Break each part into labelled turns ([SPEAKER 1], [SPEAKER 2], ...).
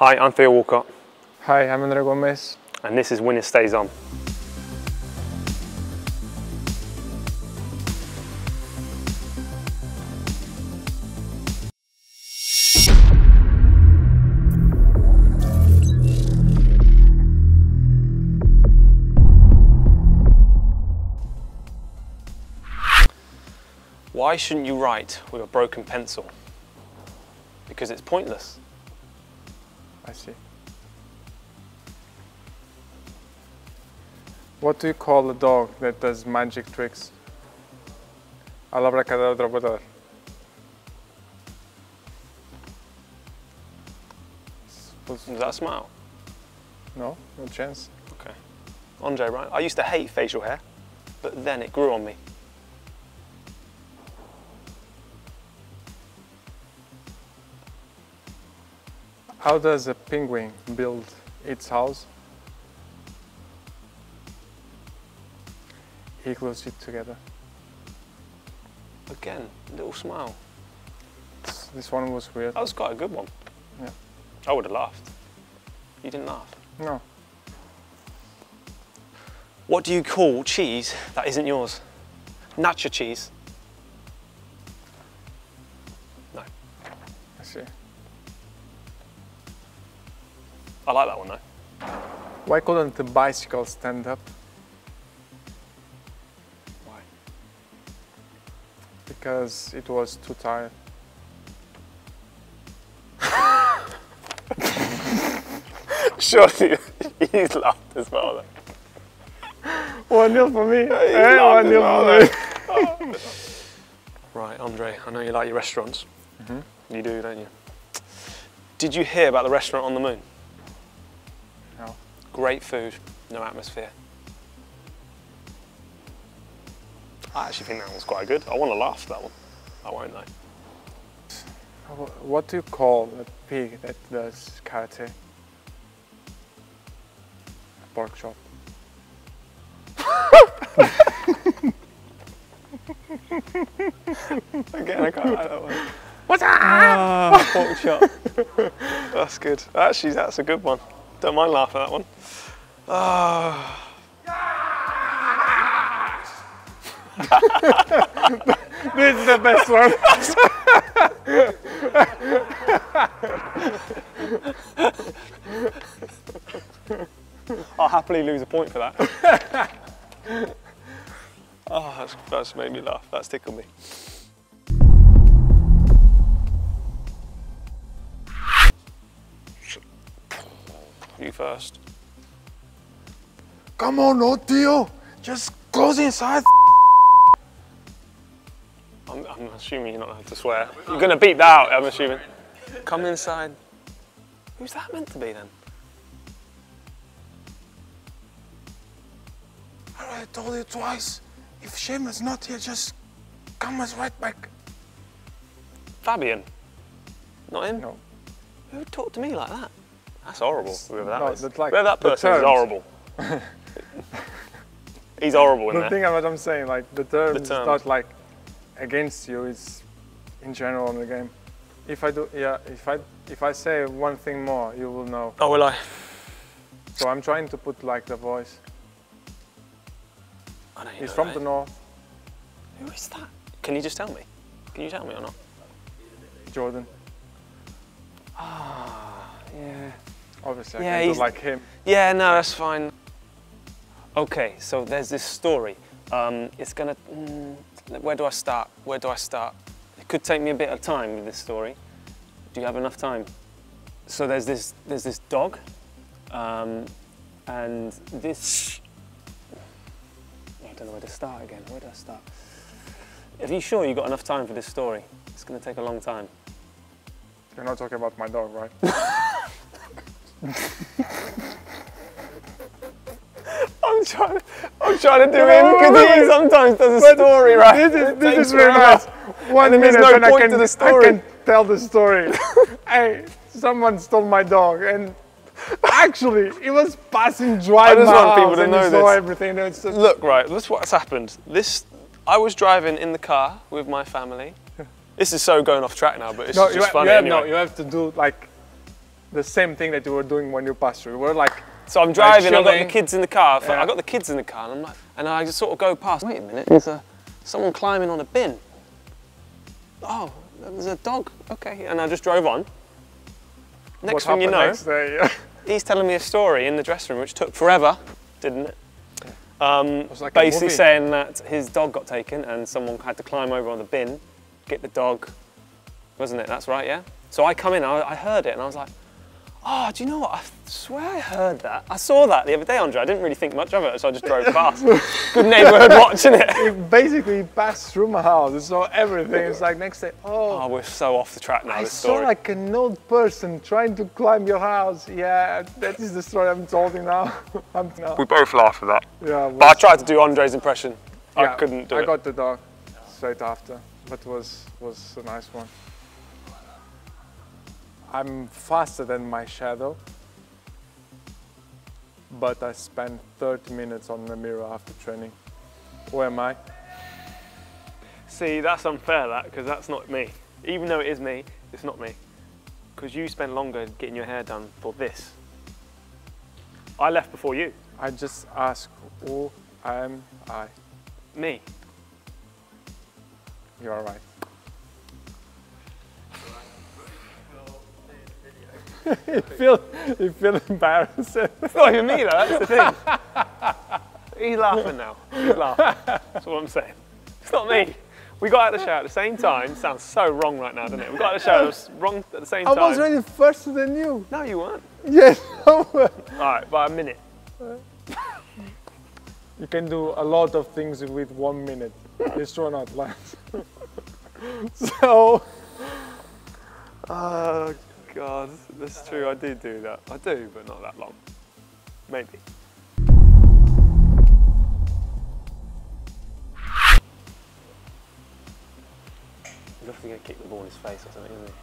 [SPEAKER 1] Hi, I'm Theo Walcott,
[SPEAKER 2] Hi, I'm Andre Gomes.
[SPEAKER 1] and this is Winner Stays On. Why shouldn't you write with a broken pencil? Because it's pointless.
[SPEAKER 2] I see. What do you call a dog that does magic tricks? Abracadabra. Suppose-
[SPEAKER 1] Is that a smile?
[SPEAKER 2] No, no chance.
[SPEAKER 1] Okay. Andre, right? I used to hate facial hair, but then it grew on me.
[SPEAKER 2] How does a penguin build its house? He glues it together.
[SPEAKER 1] Again, little smile.
[SPEAKER 2] This- This one was weird.
[SPEAKER 1] That was quite a good one.
[SPEAKER 2] Yeah.
[SPEAKER 1] I would have laughed. You didn't laugh.
[SPEAKER 2] No,
[SPEAKER 1] What do you call cheese that isn't yours? Nacho cheese. No.
[SPEAKER 2] I see.
[SPEAKER 1] I like that one though.
[SPEAKER 2] Why couldn't the bicycle stand up?
[SPEAKER 1] Why?
[SPEAKER 2] Because it was too tired.
[SPEAKER 1] Surely you laughed as well then.
[SPEAKER 2] One nil for me.
[SPEAKER 1] laughed
[SPEAKER 2] Eh, one nil
[SPEAKER 1] well,
[SPEAKER 2] for me.
[SPEAKER 1] Right, Andre, I know you like your restaurants.
[SPEAKER 2] Mhm.
[SPEAKER 1] You do, don't you? Did you hear about the restaurant on the moon?
[SPEAKER 2] No.
[SPEAKER 1] Great food, no atmosphere. I actually think that one's quite good. I want to laugh at that one. I won't though.
[SPEAKER 2] What do you call a pig that does karate? Pork chop.
[SPEAKER 1] Again, I can't like that one. What's ah, pork chop. That's good. Actually, that's a good one. Don't mind laughing at that one. Ah.
[SPEAKER 2] This is the best one.
[SPEAKER 1] I'll happily lose a point for that. oh, that's, that's made me laugh. That's tickled me. You first.
[SPEAKER 2] Come on, no Theo. Just close inside.
[SPEAKER 1] I'm, I'm assuming you're not allowed to swear. You're going to beat that out, I'm assuming. Come inside. Who's that meant to be then?
[SPEAKER 2] I told you twice. If Seamus is not here, just come as right back.
[SPEAKER 1] Fabian. Not him?
[SPEAKER 2] No.
[SPEAKER 1] Who would talk to me like that? That's horrible. Whoever that
[SPEAKER 2] No,
[SPEAKER 1] is.
[SPEAKER 2] like
[SPEAKER 1] Whoever that person is horrible. He's horrible in
[SPEAKER 2] The
[SPEAKER 1] there.
[SPEAKER 2] thing what I'm saying, like the term is
[SPEAKER 1] term.
[SPEAKER 2] not like against you. It's in general in the game. If I do, yeah, if I if I say one thing more, you will know.
[SPEAKER 1] Oh, will I?
[SPEAKER 2] So I'm trying to put like the voice.
[SPEAKER 1] I don't
[SPEAKER 2] He's
[SPEAKER 1] know
[SPEAKER 2] from the north,
[SPEAKER 1] Who is that? Can you just tell me? Can you tell me or not?
[SPEAKER 2] Jordan. Obviously,
[SPEAKER 1] Yeah, he's-
[SPEAKER 2] like him.
[SPEAKER 1] Yeah, no, that's fine. Okay, so there's this story. Um, it's gonna. Mm, where do I start? Where do I start? It could take me a bit of time with this story. Do you have enough time? So there's this. There's this dog, um, and this. I don't know where to start again. Where do I start? Are you sure you got enough time for this story? It's gonna take a long time.
[SPEAKER 2] You're not talking about my dog, right?
[SPEAKER 1] I'm trying. I'm trying to do
[SPEAKER 2] Wait,
[SPEAKER 1] him because he sometimes does a story, right?
[SPEAKER 2] This is, this is very nice. One
[SPEAKER 1] there's
[SPEAKER 2] minute
[SPEAKER 1] no
[SPEAKER 2] and I
[SPEAKER 1] point
[SPEAKER 2] can,
[SPEAKER 1] to the story.
[SPEAKER 2] I can tell the story. hey, someone stole my dog and actually it was passing dry
[SPEAKER 1] I just want people to know this.
[SPEAKER 2] everything. Just,
[SPEAKER 1] Look, right, this is what's happened. This, I was driving in the car with my family. This is so going off track now, but it's
[SPEAKER 2] no,
[SPEAKER 1] just
[SPEAKER 2] you,
[SPEAKER 1] funny
[SPEAKER 2] have,
[SPEAKER 1] anyway.
[SPEAKER 2] no, you have to do like the same thing that you were doing when you passed through. We're like,
[SPEAKER 1] So I'm driving, I've got the kids in the car.
[SPEAKER 2] Yeah.
[SPEAKER 1] I've got the kids in the car, and, I'm like, and I just sort of go past. Wait a minute, there's a, someone climbing on a bin. Oh, there's a dog. Okay, and I just drove on. Next
[SPEAKER 2] what
[SPEAKER 1] thing you know,
[SPEAKER 2] day? Yeah.
[SPEAKER 1] he's telling me a story in the dressing room, which took forever, didn't it? Um,
[SPEAKER 2] was like
[SPEAKER 1] basically saying that his dog got taken and someone had to climb over on the bin, get the dog, wasn't it? That's right, yeah? So I come in, I, I heard it, and I was like, oh, do you know what? I swear I heard that. I saw that the other day, Andre. I didn't really think much of it, so I just drove past. Good neighbourhood watching it.
[SPEAKER 2] It basically passed through my house. It saw everything. It's like next day, oh,
[SPEAKER 1] Oh, we're so off the track now,
[SPEAKER 2] I
[SPEAKER 1] this
[SPEAKER 2] saw like an old person trying to climb your house. Yeah, that is the story I'm told you now. I'm now.
[SPEAKER 1] we both laughed at that.
[SPEAKER 2] Yeah,
[SPEAKER 1] But I tried to do Andre's impression. I couldn't do
[SPEAKER 2] I
[SPEAKER 1] it.
[SPEAKER 2] got the dog straight after, but was was a nice one. I'm faster than my shadow, but I spend 30 minutes on the mirror after training. Who am I?
[SPEAKER 1] See, that's unfair, that, because that's not me. Even though it is me, it's not me. Because you spent longer getting your hair done for this. I left before you.
[SPEAKER 2] I just ask who am I?
[SPEAKER 1] Me.
[SPEAKER 2] You're right. You feel you feel embarrassed.
[SPEAKER 1] It's not even me, though, that's the thing. He's laughing now. He's laughing. That's what I'm saying. It's not me. We got out of the shower at the same time. Sounds so wrong right now, doesn't it? We got out of the shower was wrong at the same
[SPEAKER 2] I
[SPEAKER 1] time.
[SPEAKER 2] I was ready faster than you.
[SPEAKER 1] No, you weren't.
[SPEAKER 2] Yes. no way.
[SPEAKER 1] All right, by a minute.
[SPEAKER 2] You can do a lot of things with one minute. It's true or not, Lance? so,
[SPEAKER 1] Oh God, that's true. I do do that. I do, but not that long. Maybe. He's obviously going to kick the ball in his face or something, isn't he?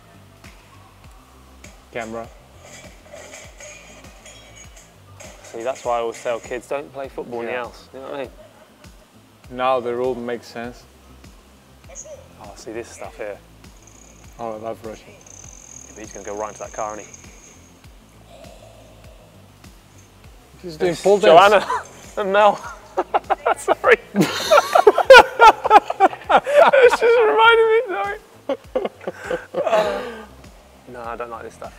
[SPEAKER 2] camera.
[SPEAKER 1] See, that's why I always tell kids don't play football in the house. You know what I mean?
[SPEAKER 2] Now the rule makes sense.
[SPEAKER 1] Oh, see this stuff here.
[SPEAKER 2] Oh, I love Russian.
[SPEAKER 1] But he's going to go right into that car, isn't he?
[SPEAKER 2] Is the important.
[SPEAKER 1] Joanna and Mel. sorry. it's just reminded me, sorry. no, I don't like this stuff.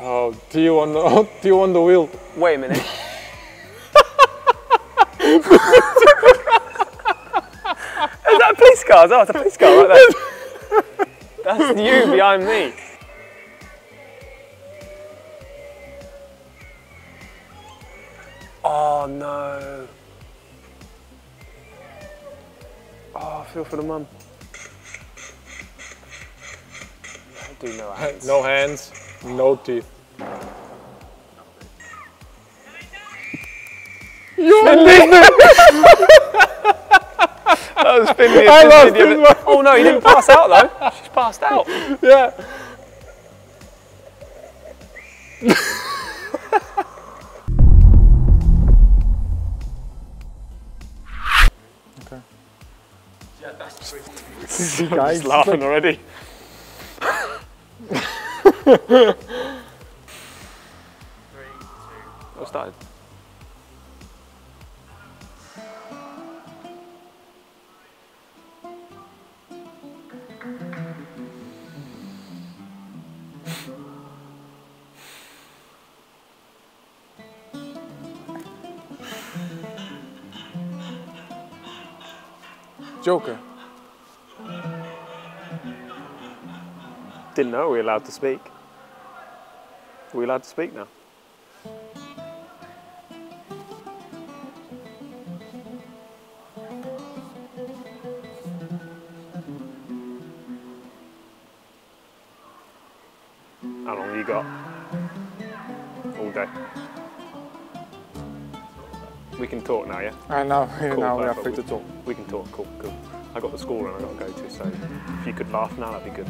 [SPEAKER 2] Oh, do you want the do you want the wheel?
[SPEAKER 1] Wait a minute. Is that a police car? Oh, it's a police car right there. That's you behind me. Oh no. Oh, I feel for the mum. I do know hands.
[SPEAKER 2] No hands, no teeth.
[SPEAKER 1] That was Finley.
[SPEAKER 2] I lost
[SPEAKER 1] the other-
[SPEAKER 2] this.
[SPEAKER 1] Oh no, he didn't pass out though. She's passed out.
[SPEAKER 2] Yeah. okay. Yeah,
[SPEAKER 1] that's this Guys, laughing already. What started?
[SPEAKER 2] Joker.
[SPEAKER 1] Didn't know we were allowed to speak. Are we allowed to speak now? How long you got? All day. We can talk now, yeah?
[SPEAKER 2] I know.
[SPEAKER 1] Cool,
[SPEAKER 2] now we are free to talk.
[SPEAKER 1] We can talk, cool, cool. I got the school run I got to go to, so if you could laugh now, that'd be good.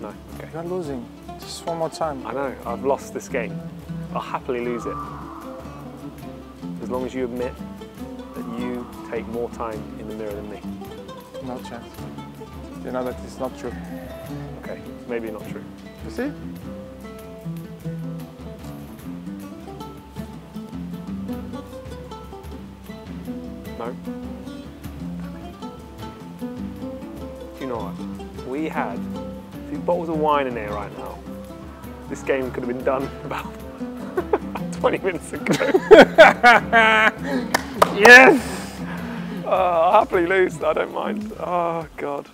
[SPEAKER 1] No, okay.
[SPEAKER 2] You're losing. Just one more time.
[SPEAKER 1] I know, I've lost this game. I'll happily lose it. As long as you admit that you take more time in the mirror than me.
[SPEAKER 2] No chance. you know that it's not true.
[SPEAKER 1] Okay, maybe not true.
[SPEAKER 2] You see?
[SPEAKER 1] No. Do you know what? We had two bottles of wine in here right now. This game could have been done about 20 minutes ago. yes! Uh, I'll happily lose, I don't mind. Oh, God.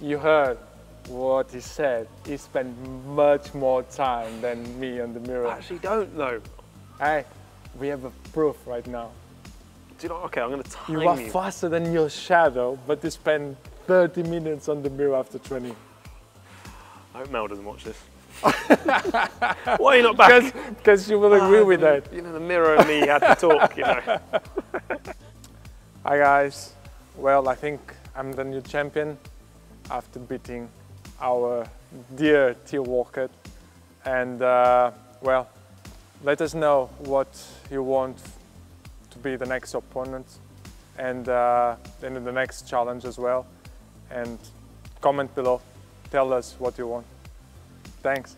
[SPEAKER 2] You heard what he said. He spent much more time than me on the mirror.
[SPEAKER 1] I actually don't, though.
[SPEAKER 2] Hey, we have a proof right now.
[SPEAKER 1] Do you know? Okay, I'm going to time
[SPEAKER 2] You are faster than your shadow, but you spend 30 minutes on the mirror after 20.
[SPEAKER 1] I hope Mel doesn't watch this. Why are you not back?
[SPEAKER 2] Because you will agree
[SPEAKER 1] Ah,
[SPEAKER 2] with
[SPEAKER 1] the-
[SPEAKER 2] that.
[SPEAKER 1] You know, the mirror and me had to talk, you know.
[SPEAKER 2] Hi guys. Well, I think I'm the new champion after beating our dear Theo Walcott. And uh, well, let us know what you want to be the next opponent and uh, in the next challenge as well. And comment below. Tell us what you want. Thanks.